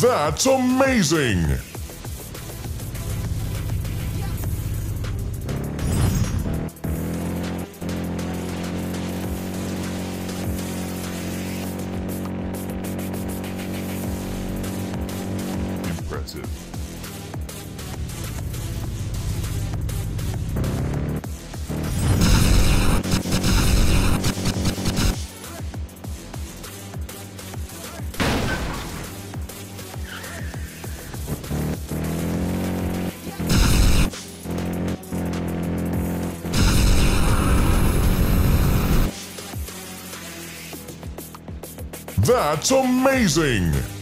That's amazing! Impressive. That's amazing!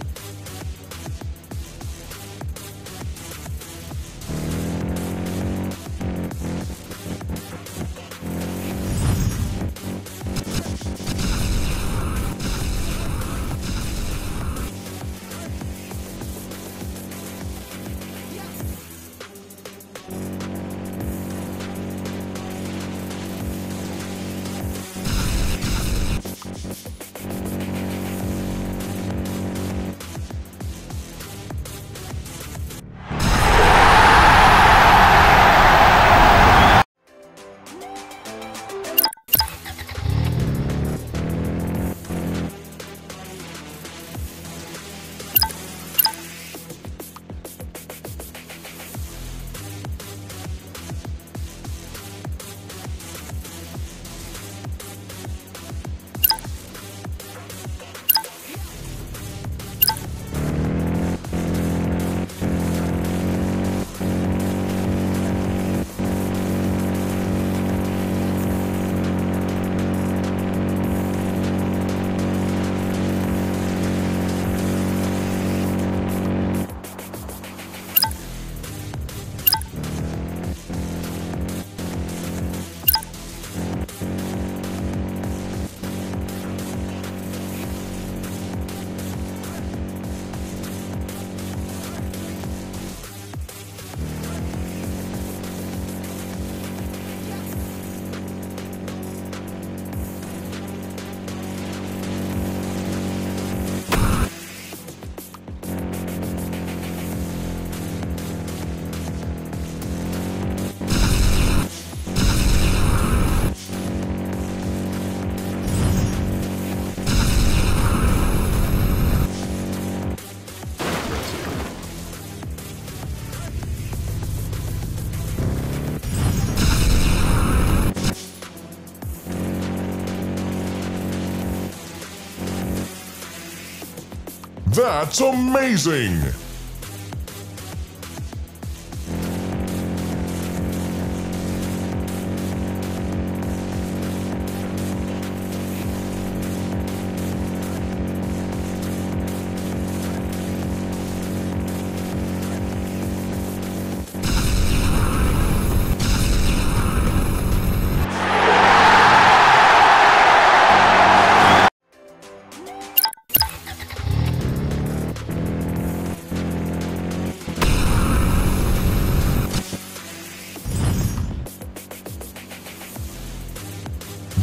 That's amazing!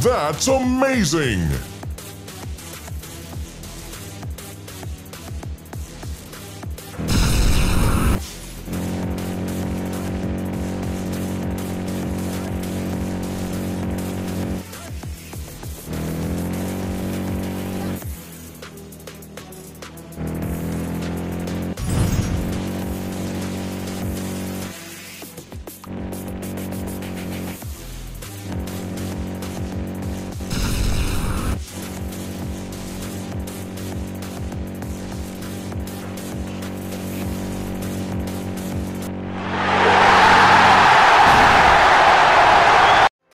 That's amazing!